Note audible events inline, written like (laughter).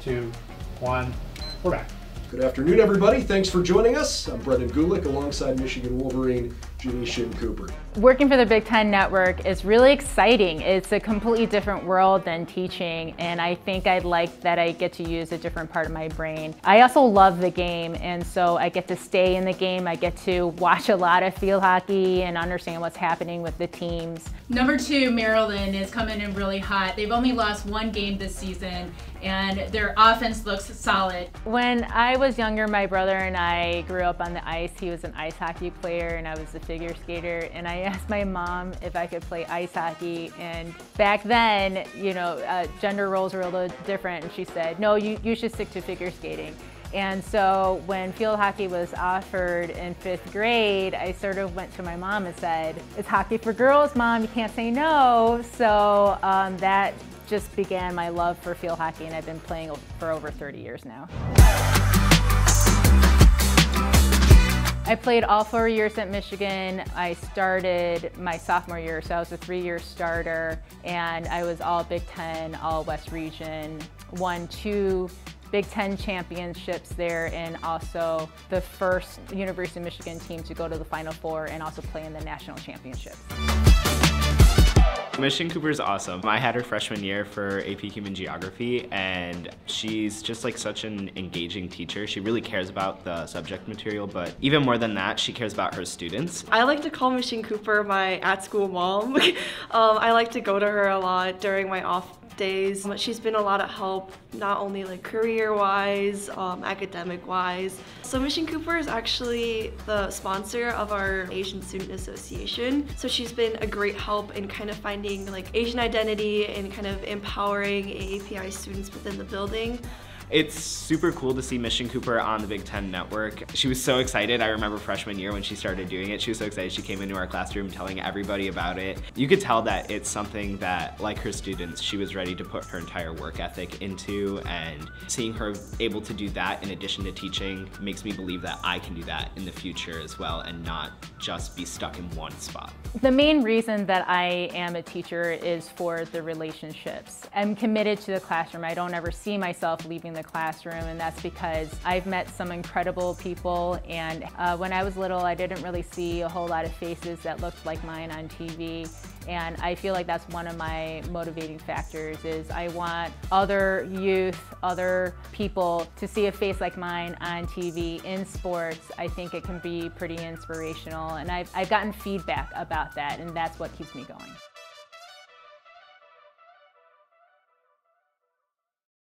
two, one. We're back. Good afternoon, everybody. Thanks for joining us. I'm Brendan Gulick alongside Michigan Wolverine Jeanne Shin Cooper. Working for the Big Ten Network is really exciting. It's a completely different world than teaching, and I think I'd like that I get to use a different part of my brain. I also love the game, and so I get to stay in the game. I get to watch a lot of field hockey and understand what's happening with the teams. Number two, Maryland is coming in really hot. They've only lost one game this season, and their offense looks solid. When I was younger, my brother and I grew up on the ice. He was an ice hockey player, and I was a figure skater. And I (laughs) asked my mom if I could play ice hockey. And back then, you know, uh, gender roles were a little different. And she said, no, you, you should stick to figure skating. And so when field hockey was offered in fifth grade, I sort of went to my mom and said, it's hockey for girls, mom, you can't say no. So um, that just began my love for field hockey and I've been playing for over 30 years now. I played all four years at Michigan. I started my sophomore year, so I was a three-year starter, and I was all Big Ten, all West Region, won two Big Ten championships there and also the first University of Michigan team to go to the Final Four and also play in the national championships. Ms. Shin Cooper is awesome. I had her freshman year for AP Human Geography and she's just like such an engaging teacher. She really cares about the subject material, but even more than that, she cares about her students. I like to call Ms. Shin Cooper my at-school mom. (laughs) um, I like to go to her a lot during my off days. But She's been a lot of help, not only like career-wise, um, academic-wise. So Ms. Shin Cooper is actually the sponsor of our Asian Student Association. So she's been a great help in kind of finding like Asian identity and kind of empowering AAPI students within the building. It's super cool to see Ms. Shin Cooper on the Big Ten Network. She was so excited. I remember freshman year when she started doing it, she was so excited. She came into our classroom telling everybody about it. You could tell that it's something that, like her students, she was ready to put her entire work ethic into and seeing her able to do that in addition to teaching makes me believe that I can do that in the future as well and not just be stuck in one spot. The main reason that I am a teacher is for the relationships. I'm committed to the classroom. I don't ever see myself leaving the the classroom and that's because I've met some incredible people and uh, when I was little I didn't really see a whole lot of faces that looked like mine on TV and I feel like that's one of my motivating factors is I want other youth, other people to see a face like mine on TV in sports. I think it can be pretty inspirational and I've, I've gotten feedback about that and that's what keeps me going.